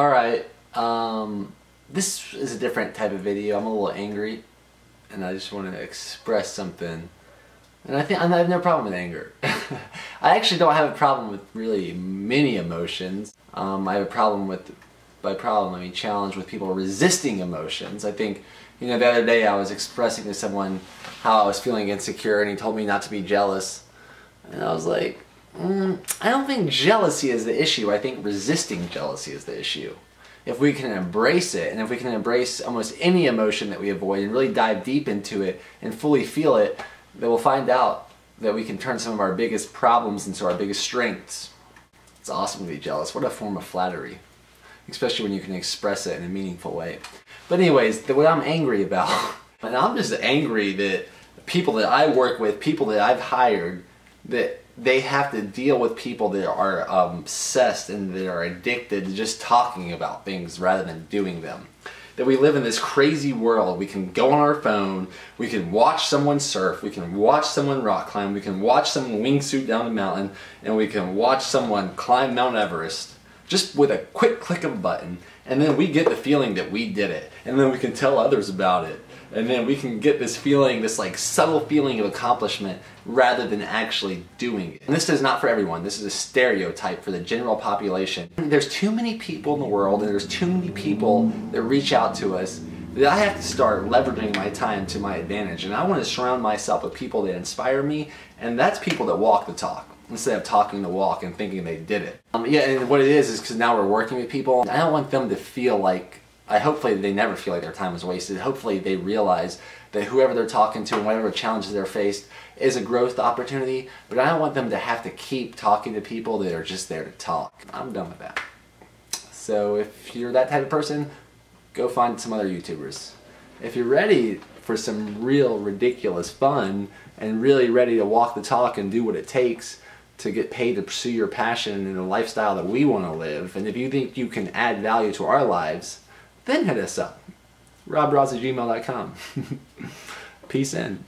Alright, um, this is a different type of video. I'm a little angry and I just want to express something. And I think I have no problem with anger. I actually don't have a problem with really many emotions. Um, I have a problem with, by problem I mean challenge with people resisting emotions. I think, you know, the other day I was expressing to someone how I was feeling insecure and he told me not to be jealous. And I was like, mm, I don't think jealousy is the issue. I think resisting jealousy is the issue. If we can embrace it and if we can embrace almost any emotion that we avoid and really dive deep into it and fully feel it, then we'll find out that we can turn some of our biggest problems into our biggest strengths. It's awesome to be jealous. What a form of flattery. Especially when you can express it in a meaningful way. But anyways, the, what I'm angry about, and I'm just angry that people that I work with, people that I've hired, that they have to deal with people that are um, obsessed and that are addicted to just talking about things rather than doing them. That we live in this crazy world. We can go on our phone, we can watch someone surf, we can watch someone rock climb, we can watch someone wingsuit down a mountain, and we can watch someone climb Mount Everest just with a quick click of a button. And then we get the feeling that we did it. And then we can tell others about it and then we can get this feeling, this like subtle feeling of accomplishment rather than actually doing it. And this is not for everyone. This is a stereotype for the general population. There's too many people in the world and there's too many people that reach out to us that I have to start leveraging my time to my advantage. And I want to surround myself with people that inspire me and that's people that walk the talk instead of talking the walk and thinking they did it. Um, yeah, and what it is is because now we're working with people. I don't want them to feel like I hopefully they never feel like their time is wasted. Hopefully they realize that whoever they're talking to and whatever challenges they're faced is a growth opportunity, but I don't want them to have to keep talking to people that are just there to talk. I'm done with that. So if you're that type of person, go find some other YouTubers. If you're ready for some real ridiculous fun and really ready to walk the talk and do what it takes to get paid to pursue your passion and the lifestyle that we want to live, and if you think you can add value to our lives, then hit us up. rawbrahs at gmail.com. Peace in.